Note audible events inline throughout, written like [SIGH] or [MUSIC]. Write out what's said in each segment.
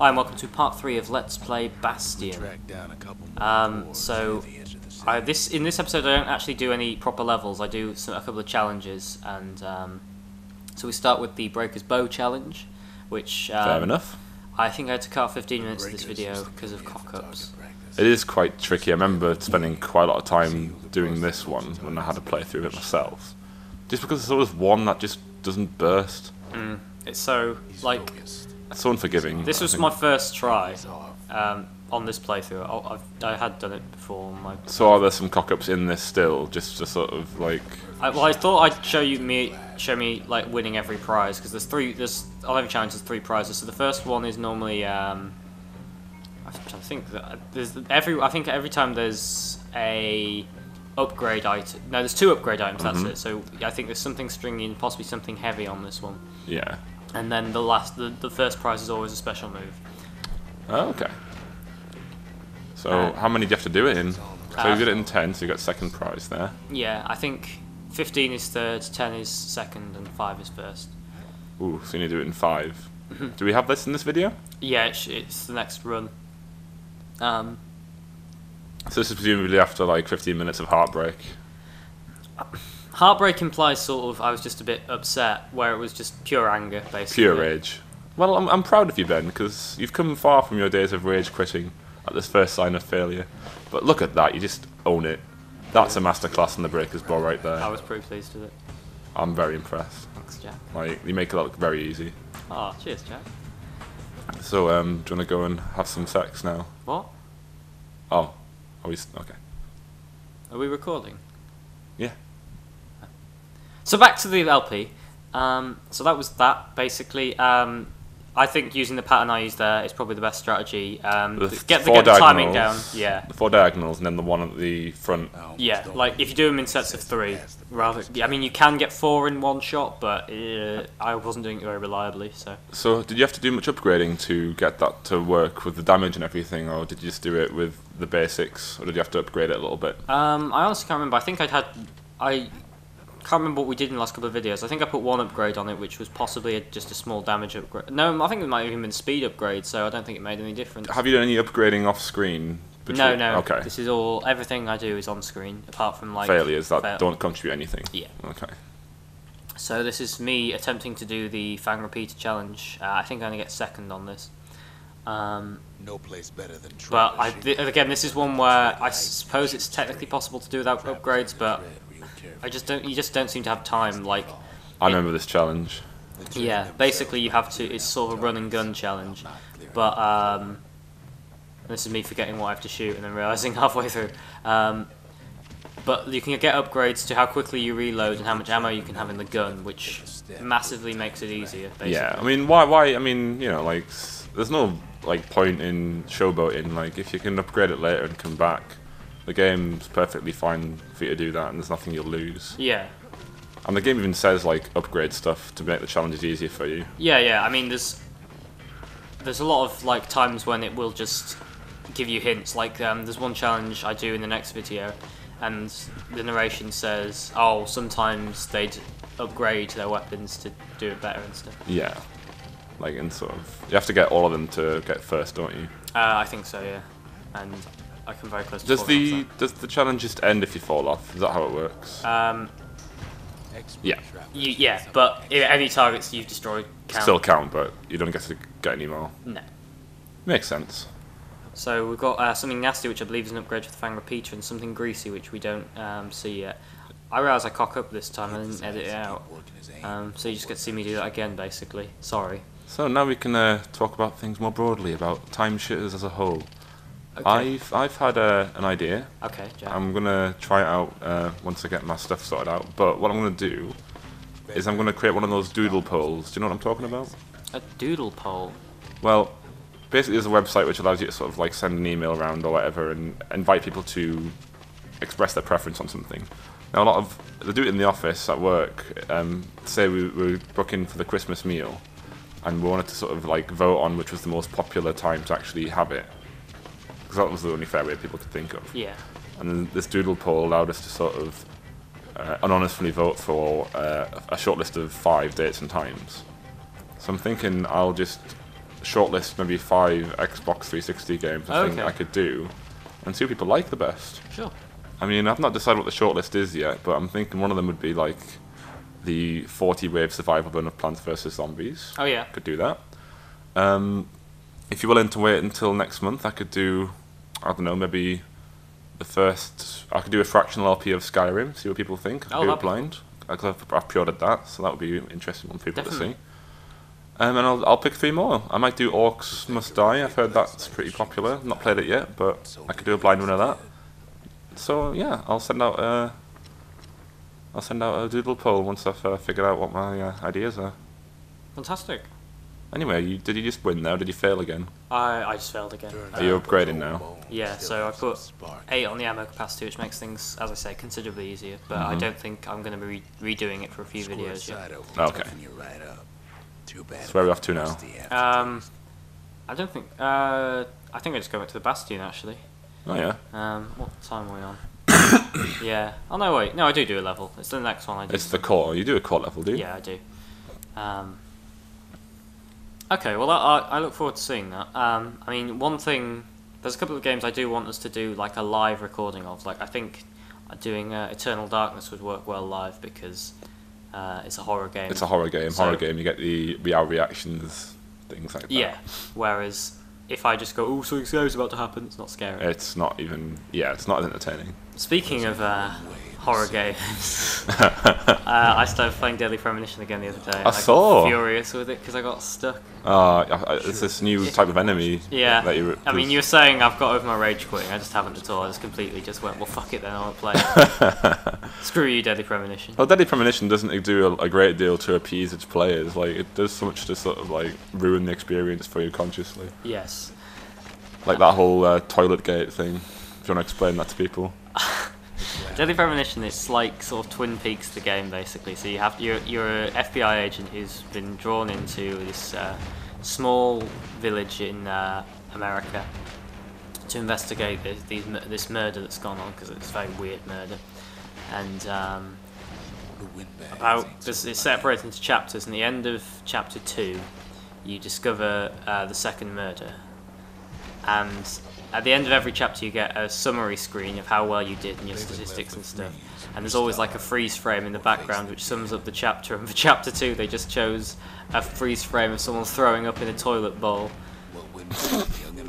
Hi and welcome to part three of Let's Play Bastion. Um, so, I, this in this episode I don't actually do any proper levels. I do some, a couple of challenges, and um, so we start with the Breaker's Bow challenge, which um, Fair enough. I think I had to cut 15 minutes of this video because of cock-ups. It is quite tricky. I remember spending quite a lot of time doing this one when I had to play through it myself. Just because there's always one that just doesn't burst. It's so like It's so unforgiving. this was my first try um, on this playthrough. I, I've, I had done it before. My So are there some cock-ups in this still? Just to sort of like... I, well, I thought I'd show you me, show me like winning every prize because there's three. There's on every challenge there's three prizes. So the first one is normally. Um, to think that there's every. I think every time there's a upgrade item. No, there's two upgrade items. That's it. So I think there's something stringy and possibly something heavy on this one. Yeah. And then the last, the, the first prize is always a special move. Oh, okay. So Uh, how many do you have to do it in? So uh, you did it in 10, so you got second prize there. Yeah, I think 15 is third, 10 is second, and five is first. Ooh, so you need to do it in 5. Mm-hmm. Do we have this in this video? Yeah, it's, it's the next run. Um, So this is presumably after like 15 minutes of heartbreak. Heartbreak implies sort of I was just a bit upset, where it was just pure anger, basically. Pure rage. Well, I'm, I'm proud of you, Ben, because you've come far from your days of rage quitting at this first sign of failure. But look at that, you just own it. That's a masterclass in the Breaker's Bow right there. I was pretty pleased with it. I'm very impressed. Thanks, Jack. Like, you make it look very easy. Oh, cheers, Jack. So, um, do you want to go and have some sex now? What? Oh, are we? Okay. Are we recording? Yeah. So back to the LP. Um, so that was that, basically. Um, I think using the pattern I used there is probably the best strategy. Um, The get the, get the timing down. Yeah. The four diagonals and then the one at the front. Yeah, like if you do them in sets of three, rather. I mean, you can get four in one shot, but uh, I wasn't doing it very reliably, so. So, did you have to do much upgrading to get that to work with the damage and everything, or did you just do it with the basics, or did you have to upgrade it a little bit? Um, I honestly can't remember. I think I'd had. I can't remember what we did in the last couple of videos. I think I put one upgrade on it, which was possibly a, just a small damage upgrade. No, I think it might have even been speed upgrade, so I don't think it made any difference. Have you done any upgrading off screen? no, between- no. Okay. This is all. Everything I do is on screen, apart from like Failures that fail- don't contribute anything. Yeah. Okay. So this is me attempting to do the Fang Repeater challenge. Uh, I think I only get second on this. Um, No place better than but I, th- again, this is one where I suppose it's technically possible to do without upgrades, but I just don't. You just don't seem to have time. Like, I remember this challenge. yeah, basically you have to. It's sort of a run and gun challenge, but um, this is me forgetting what I have to shoot and then realizing [LAUGHS] halfway through. Um, but you can get upgrades to how quickly you reload and how much ammo you can have in the gun, which massively makes it easier. Basically. Yeah. I mean, why? Why? I mean, you know, like, there's no like point in showboating. Like, if you can upgrade it later and come back, the game's perfectly fine for you to do that, and there's nothing you'll lose. Yeah. And the game even says like upgrade stuff to make the challenges easier for you. Yeah, yeah. I mean, there's there's a lot of like times when it will just give you hints. Like um, there's one challenge I do in the next video, and the narration says, "Oh, sometimes they'd upgrade their weapons to do it better and stuff." Yeah. Like, and sort of, you have to get all of them to get first, don't you? Uh, I think so, yeah. And I come very close. to Does the off does the challenge just end if you fall off? Is that how it works? Um, Yeah. you, yeah, but any targets you've destroyed count. Still count, but you don't get to get any more. no. Makes sense. So we've got uh, something nasty, which I believe is an upgrade for the Fang Repeater, and something greasy, which we don't um, see yet. I realise I cock up this time and didn't edit it out. Um, so you just get to see me do that again, basically. Sorry. So now we can uh, talk about things more broadly about timeshitters as a whole. Okay. I've I've had uh, an idea. Okay, Jack. I'm gonna try it out uh, once I get my stuff sorted out. But what I'm gonna do is I'm gonna create one of those doodle polls. Do you know what I'm talking about? a doodle poll. Well, basically, there's a website which allows you to sort of like send an email around or whatever and invite people to express their preference on something. Now, a lot of they do it in the office at work. Um, say we were booking for the Christmas meal, and we wanted to sort of like vote on which was the most popular time to actually have it, because that was the only fair way people could think of. Yeah. And this doodle poll allowed us to sort of uh, anonymously vote for uh, a short list of five dates and times. So I'm thinking I'll just shortlist maybe five Xbox 360 games I think I could do, and see what people like the best. Sure. I mean, I've not decided what the shortlist is yet, but I'm thinking one of them would be like the 40 wave survival run of Plants vs Zombies. Oh yeah. Could do that. Um, if you're willing to wait until next month, I could do, I don't know, maybe the first. I could do a fractional LP of Skyrim, see what people think. I could Oh, do it that'd be blind. I've, I've pre-ordered that, so that would be interesting for people Definitely. to see. Um, and I'll, I'll pick three more. I might do Orcs Must Die. I've heard that's pretty popular. Not played it yet, but I could do a blind one of that. So yeah, I'll send out a. I'll send out a doodle poll once I've uh, figured out what my uh, ideas are. Fantastic. Anyway, you, did you just win now? Did you fail again? I I just failed again. Are you upgrading now? Yeah, so I put eight on the ammo capacity, which makes things, as I say, considerably easier. But I Mhm. don't think I'm going to be re- redoing it for a few videos yet. Okay. So where are we off to now? Um, I don't think. Uh, I think I just go back to the Bastion actually. Oh yeah. Um, what time are we on? [COUGHS] yeah. Oh no, wait. No, I do do a level. It's the next one I do. It's the core. You do a core level, do you? Yeah, I do. Um, okay, well, I, I look forward to seeing that. Um, I mean, one thing, there's a couple of games I do want us to do like a live recording of. Like, I think doing uh, Eternal Darkness would work well live because uh, it's a horror game. It's a horror game. So- horror game. You get the real reactions, things like that. yeah. Whereas if I just go, oh, something scary's about to happen, it's not scary. It's not even. Yeah, it's not as entertaining. Speaking of uh, horror games, [LAUGHS] uh, I started playing Deadly Premonition again the other day. and I saw. Furious with it because I got stuck. Uh, I- I- it's this new type of enemy. Yeah. That you, I mean, you were saying I've got over my rage quitting. I just haven't at all. I just completely just went, well, fuck it then. I won't play. [LAUGHS] Screw you, Deadly Premonition. Well, Deadly Premonition doesn't do a, a great deal to appease its players. Like it does so much to sort of like ruin the experience for you consciously. Yes. Like that whole uh, toilet gate thing. If you want to explain that to people. [LAUGHS] Deadly Premonition. is like sort of Twin Peaks the game basically. So you have you're you're an FBI agent who's been drawn into this uh, small village in uh, America to investigate this, these, this murder that's gone on because it's a very weird murder. And um, about it's separated into chapters and the end of chapter two you discover uh, the second murder and at the end of every chapter you get a summary screen of how well you did and your statistics and stuff. and there's always like a freeze frame in the background which sums up the chapter. And for chapter two they just chose a freeze frame of someone throwing up in a toilet bowl.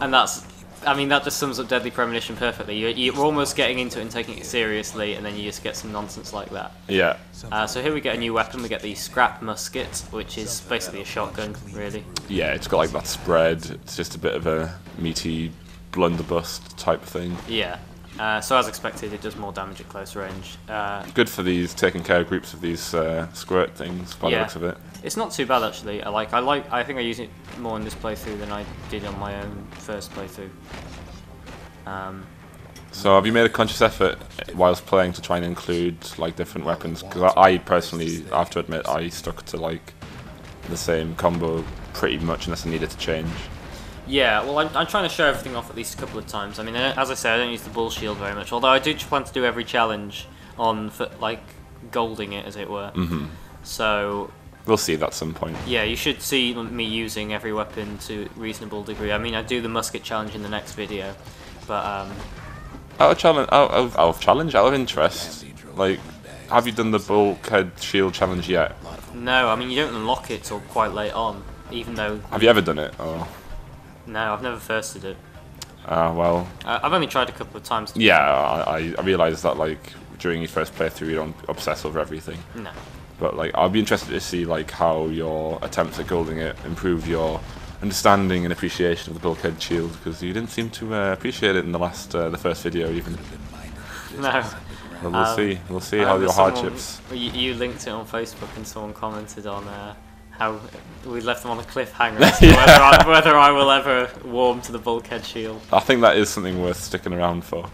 And that's I mean that just sums up Deadly Premonition perfectly. You're, you're almost getting into it and taking it seriously, and then you just get some nonsense like that. Yeah. Uh, so here we get a new weapon. We get the scrap musket, which is basically a shotgun, really. Yeah, it's got like that spread. It's just a bit of a meaty blunderbuss type thing. Yeah. Uh, so as expected, it does more damage at close range. Uh, Good for these taking care of groups of these uh, squirt things. By the looks of it. it's not too bad actually. I like. I like. I think I use it more in this playthrough than I did on my own first playthrough. Um, So have you made a conscious effort whilst playing to try and include like different weapons? Because I, I personally, I have to admit, I stuck to like the same combo pretty much unless I needed to change. Yeah, well, I'm, I'm trying to show everything off at least a couple of times. I mean, as I say, I don't use the bull shield very much. Although I do plan to do every challenge on, for, like, golding it, as it were. hmm So, We'll see that at some point. yeah, you should see me using every weapon to a reasonable degree. I mean, I do the musket challenge in the next video, but um, Out of challenge, out of, out of challenge, out of interest. Like, have you done the Bullhead Shield challenge yet? no, I mean, you don't unlock it till quite late on. Even though, Have you ever done it? Oh, no, I've never firsted it. uh, well, Uh, I've only tried a couple of times. To yeah. I, I realise that like during your first playthrough, you don't obsess over everything. No. But like, I'll be interested to see like how your attempts at golding it improve your understanding and appreciation of the Bullhead Shield because you didn't seem to uh, appreciate it in the last, uh, the first video even. No. But we'll Um, see. We'll see how your someone- hardships. You, you linked it on Facebook and someone commented on uh, how we left them on a cliffhanger [LAUGHS] as to Yeah. whether, I, whether I will ever warm to the Bullhead Shield. I think that is something worth sticking around for.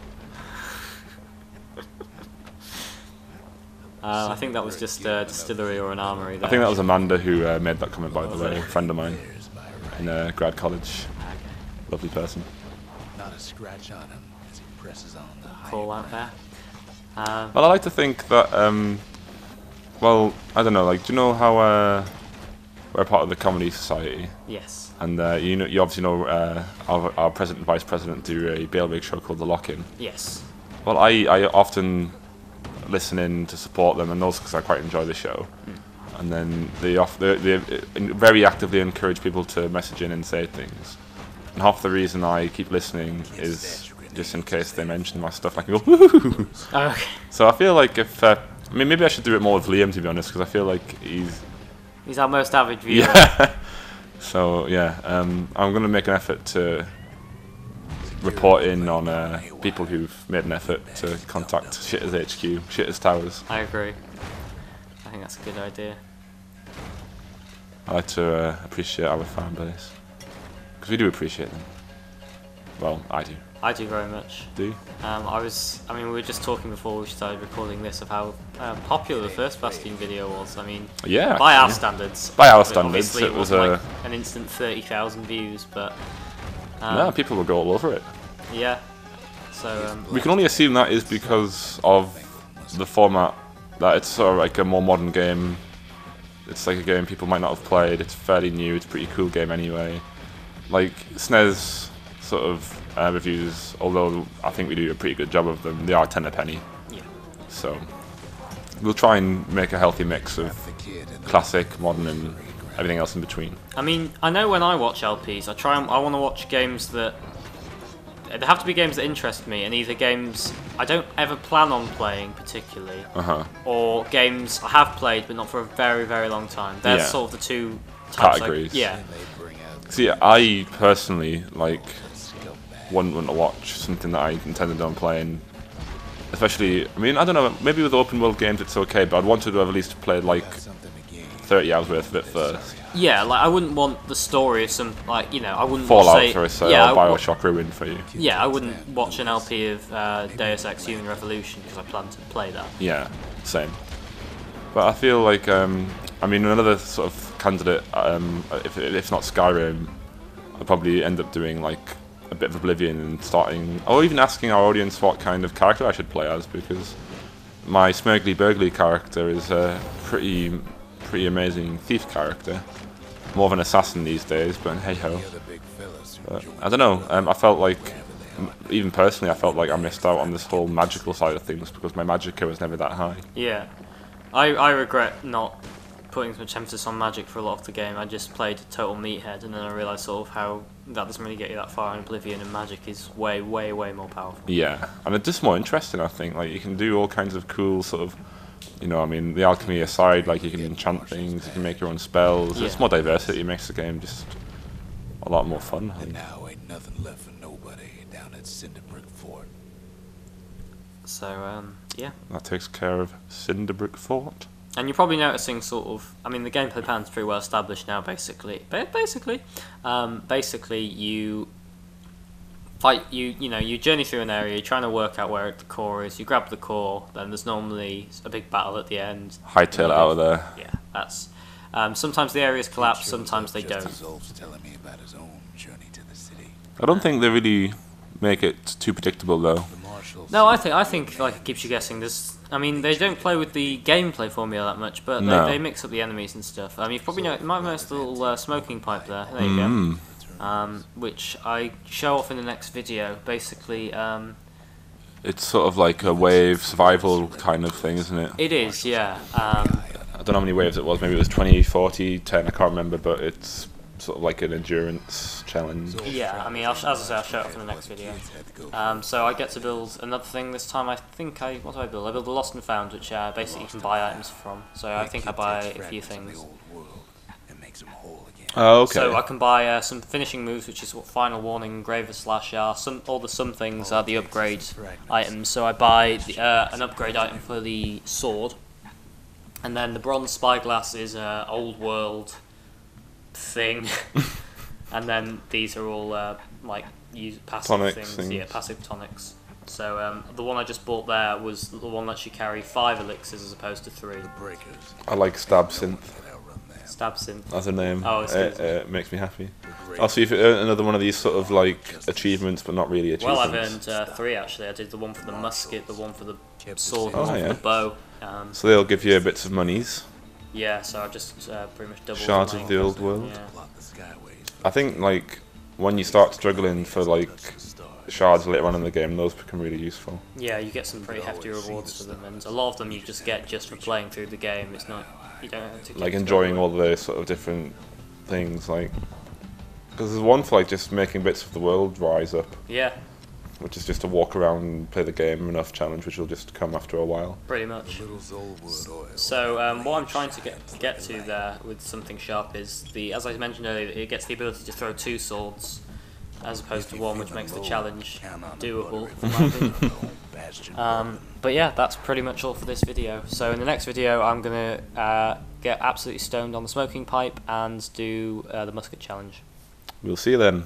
Uh, I think that was just a distillery or an armory. There. I think that was Amanda who uh, made that comment, by the way, a friend of mine in uh, grad college. Lovely person. Not a scratch on him as he presses on the high call out there. Uh, Well, I like to think that, um, well, I don't know, like, do you know how, uh, we're part of the Comedy Society, Yes. and uh, you know, you obviously know uh, our, our president and vice president do a bailiwick show called The Lock-In. Yes. Well, I, I often listen in to support them, and also because I quite enjoy the show. And then they, off, they, they very actively encourage people to message in and say things. And half the reason I keep listening is just in case they mention my stuff, I can go, [LAUGHS] Okay. So I feel like if, uh, I mean, maybe I should do it more with Liam, to be honest, because I feel like he's, He's our most avid viewer. yeah. [LAUGHS] so, yeah, um, I'm going to make an effort to report in on uh, people who've made an effort to contact Shitters HQ, Shitters Towers. I agree. I think that's a good idea. I like to uh, appreciate our fan base because we do appreciate them. Well, I do. I do very much. Do you? Um, I was, I mean, we were just talking before we started recording this of how um, popular the first Bastion video was. I mean, Yeah. by our standards. By our standards, obviously it was like a- an instant thirty thousand views, but um, no, people will go all over it. yeah. So um, We can only assume that is because of the format. That it's sort of like a more modern game. It's like a game people might not have played. It's fairly new. It's a pretty cool game anyway. Like SNES sort of uh, reviews, although I think we do a pretty good job of them. They are ten a penny. yeah, So we'll try and make a healthy mix of classic, modern, and everything else in between. I mean, I know when I watch LPs, I try and I want to watch games that they have to be games that interest me, and either games I don't ever plan on playing particularly, Uh huh. or games I have played but not for a very very long time. They're Yeah. sort of the two types I- Categories. yeah, See, I personally like wouldn't want to watch something that I intended on playing. Especially, I mean, I don't know. Maybe with open world games it's okay, but I'd want to have at least played like 30 hours worth of it first. yeah. Like I wouldn't want the story of some like you know I wouldn't Fallout say, for a yeah, w- Bioshock ruined for you. yeah, I wouldn't watch an LP of uh, Deus Ex Human Revolution because I plan to play that. Yeah, same. But I feel like, um, I mean, another sort of candidate, um, if, if not Skyrim, I'd probably end up doing like a bit of Oblivion and starting, or even asking our audience what kind of character I should play as, because my Smurgly Burgly character is a pretty, pretty amazing thief character. More of an assassin these days, but hey ho. But I don't know. Um, I felt like, even personally, I felt like I missed out on this whole magical side of things because my magicka was never that high. Yeah, I I regret not putting so much emphasis on magic for a lot of the game. I just played total meathead, and then I realised sort of how that doesn't really get you that far in Oblivion, and magic is way way way more powerful. Yeah, and it's just more interesting. I think like you can do all kinds of cool sort of, you know, I mean, the alchemy aside, like you can enchant things, you can make your own spells. Yeah. It's more diversity. It makes the game just a lot more fun. I And think. now ain't nothing left for nobody down at Cinderbrick Fort. So um, yeah, That takes care of Cinderbrick Fort. And you're probably noticing sort of. I mean, the gameplay pattern's pretty well established now. Basically, ba- basically, um, basically you fight you you know you journey through an area you're trying to work out where the core is you grab the core then there's normally a big battle at the end Hightail it out of there. yeah that's um, sometimes the areas collapse sometimes they don't as Ulf's telling me about his own journey to the city. I don't think they really make it too predictable though. No, I think I think like it keeps you guessing. There's, I mean, they don't play with the gameplay formula that much, but No. they, they mix up the enemies and stuff. Um, you've probably know, you might have noticed a little uh, smoking pipe there. There you Mm. go. Um, which I show off in the next video. Basically, um, It's sort of like a wave survival kind of thing, isn't it? it is, yeah. Um, I don't know how many waves it was. Maybe it was 20, 40, 10. I can't remember, but it's sort of like an endurance challenge. yeah, I mean, I'll, as I say, I'll show it off in the next video. Um, so I get to build another thing this time. I think I what do I build? I build the lost and found, which uh, basically you can buy items from. So I think I buy a few things. And makes him whole again. Oh, okay. So I can buy uh, some finishing moves, which is what Final Warning, Graver Slash are. Some all the some things are the upgrade items. So I buy the, uh, an upgrade item for the sword, and then the bronze spyglass is a old world thing, [LAUGHS] and then these are all uh, like use passive Tonics things. things. Yeah, passive tonics. So um, the one I just bought there was the one that you carry five elixirs as opposed to three. Breakers. I like Stab Synth That. Stab synth. as a name. Oh, it's it, good. uh, makes me happy. I'll see if it, uh, another one of these sort of like achievements, but not really achievements. Well. I've earned uh, three actually. I did the one for the musket, the one for the Kept the sword, same. the one Oh, for yeah. the bow. Um, So they'll give you bits of monies. Yeah, so I've just uh, pretty much doubled. Shards of the old world. Yeah. Block the skyways. I think like when you start struggling for like shards later on in the game, those become really useful. Yeah, you get some pretty hefty rewards for them, and a lot of them you just get just for playing through the game. It's not you don't have to Like enjoying all the sort of different things, like because there's one for like just making bits of the world rise up, Yeah, which is just to walk around and play the game enough challenge, which will just come after a while. pretty much. Little Zolwood oil. So um, what I'm trying to get get to there with something sharp is the as I mentioned earlier, it gets the ability to throw two swords as opposed to one, which makes the challenge doable. in my opinion. Bastion Um, but yeah, that's pretty much all for this video. So in the next video, I'm gonna uh, get absolutely stoned on the smoking pipe and do uh, the musket challenge. We'll see you then.